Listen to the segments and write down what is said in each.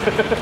Ha ha ha.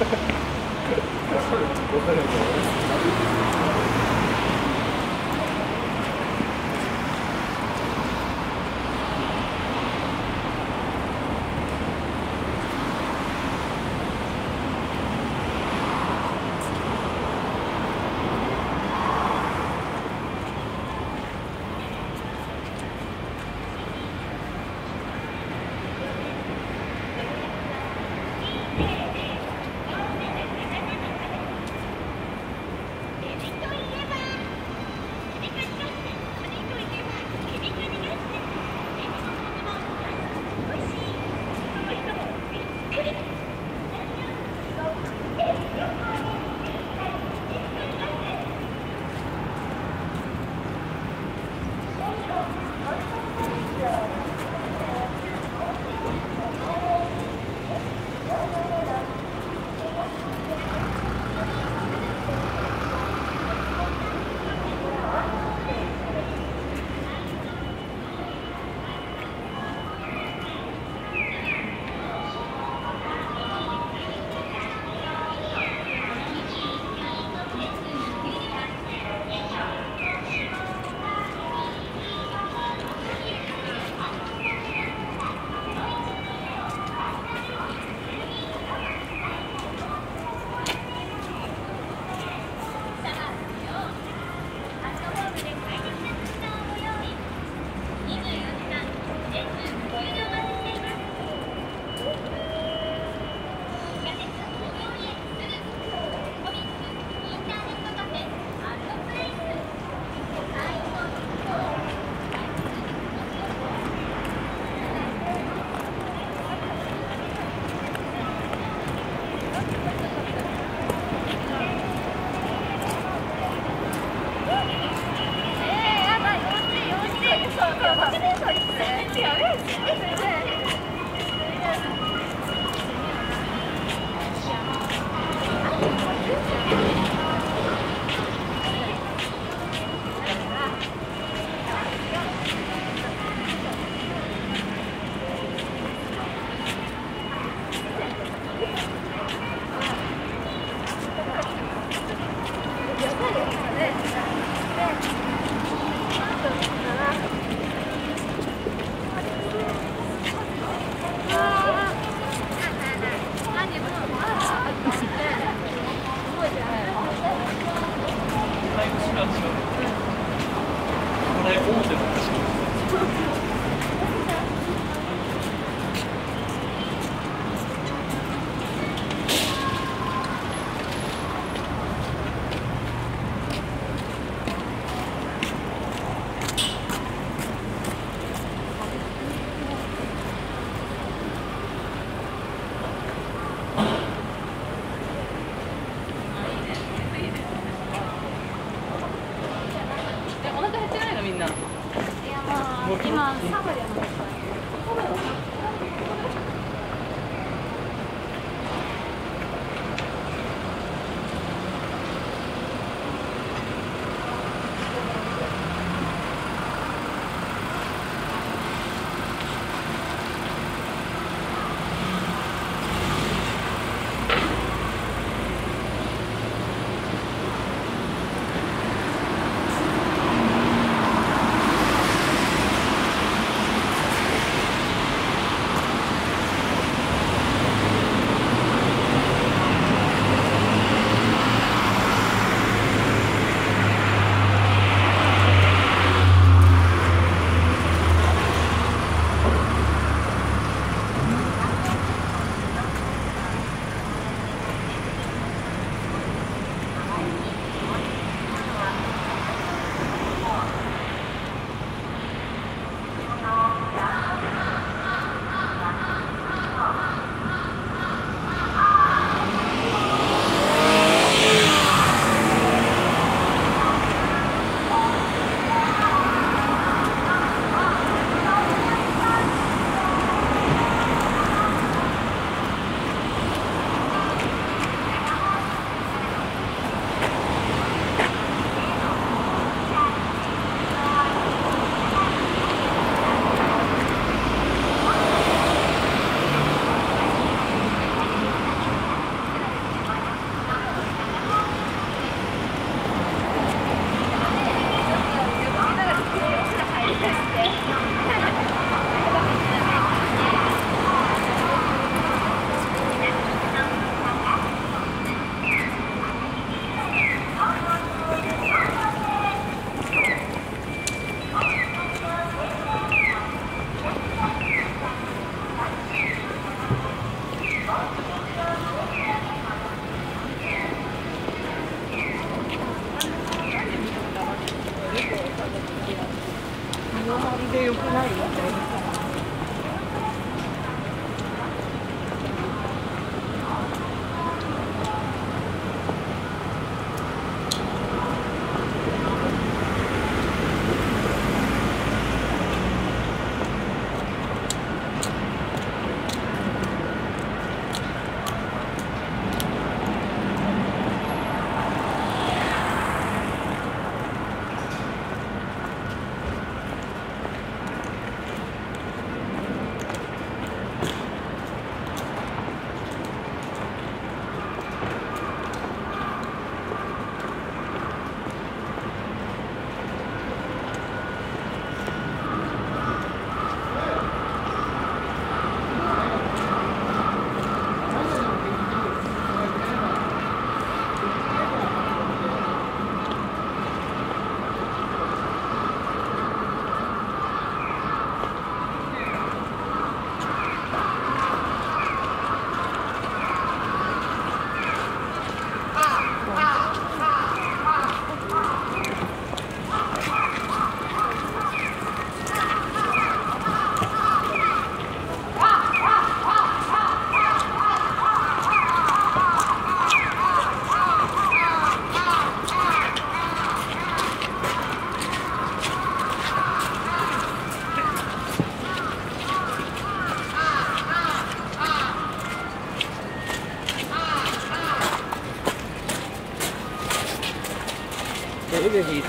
これ、大手ぜひ、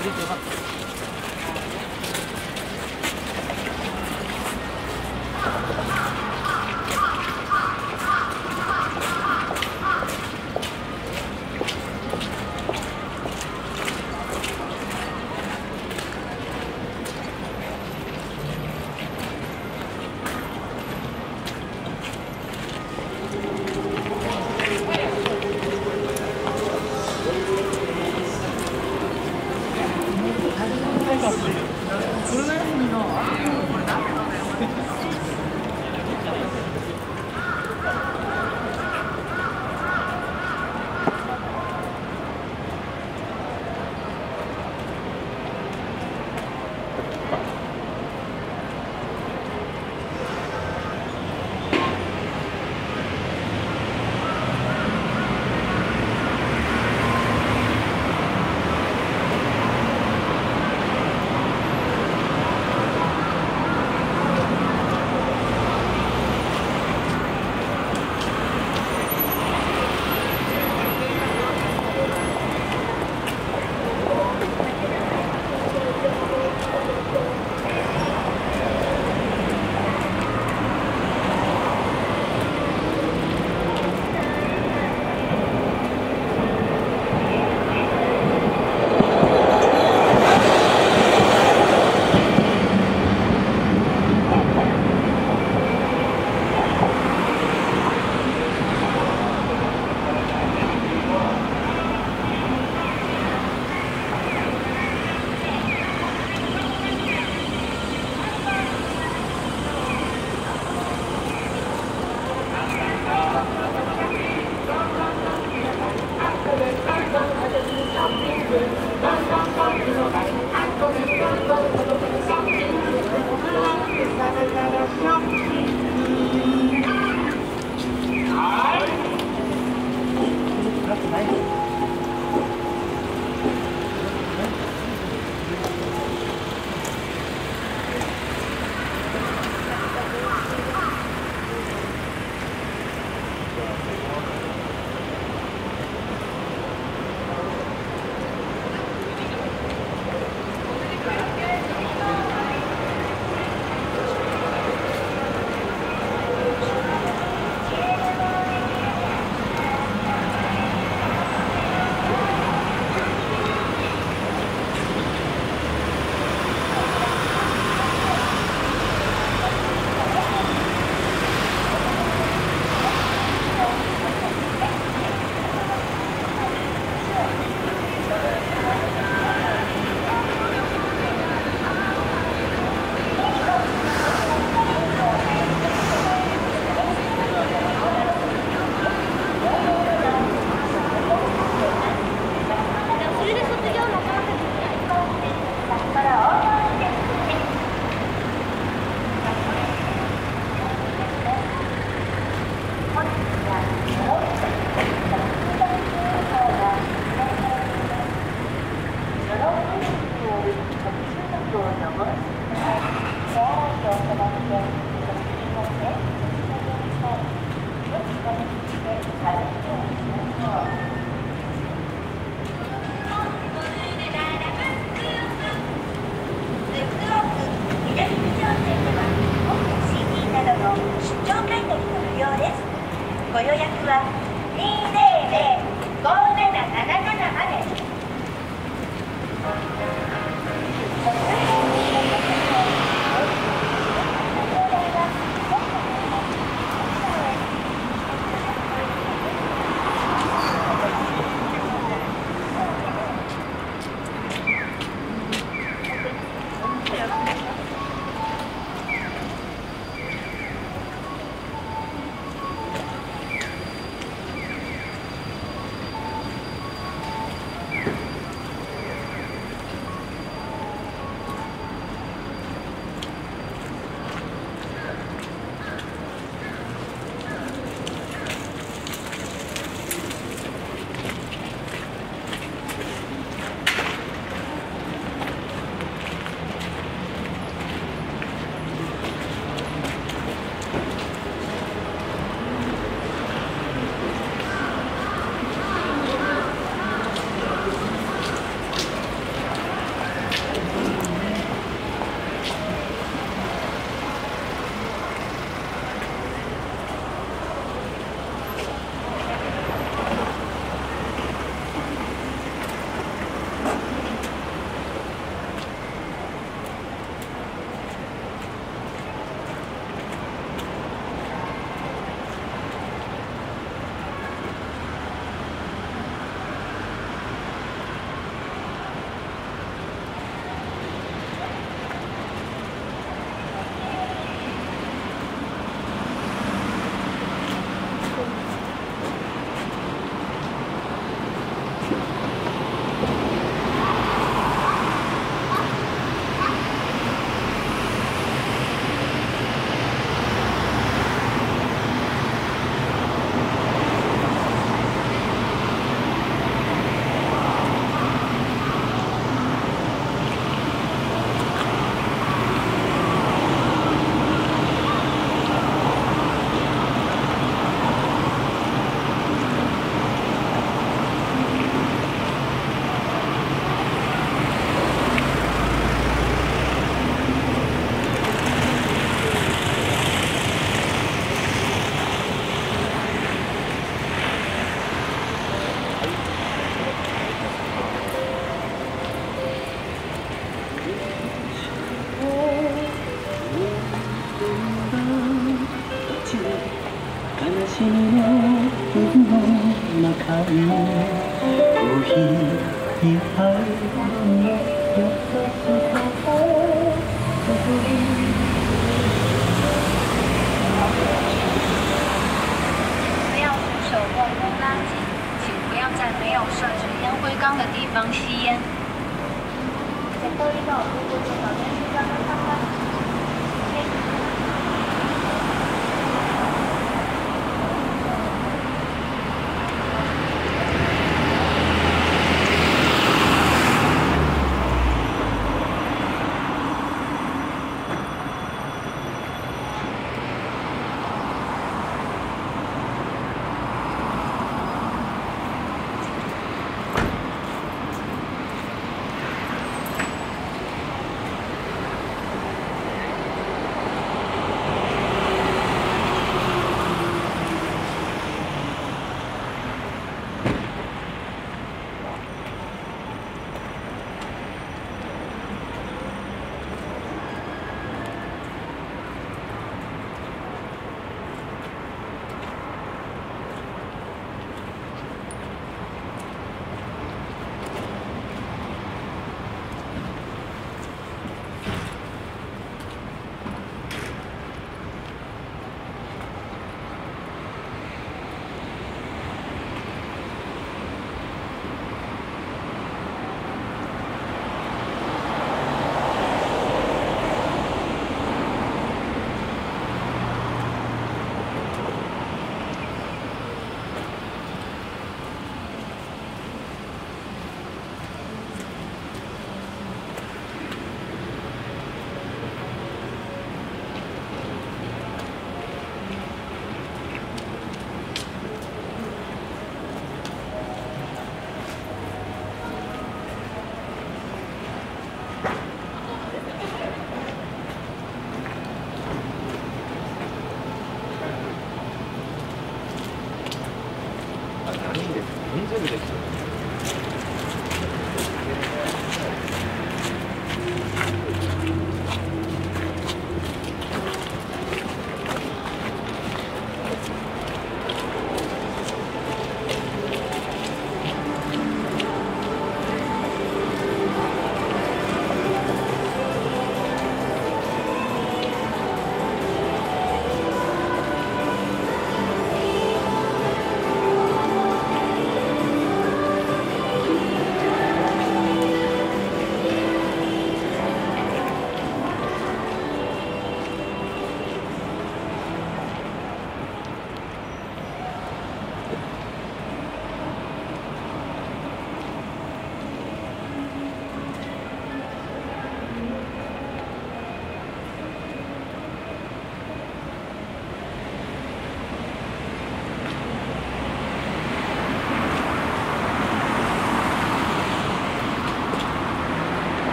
5 7 7まで。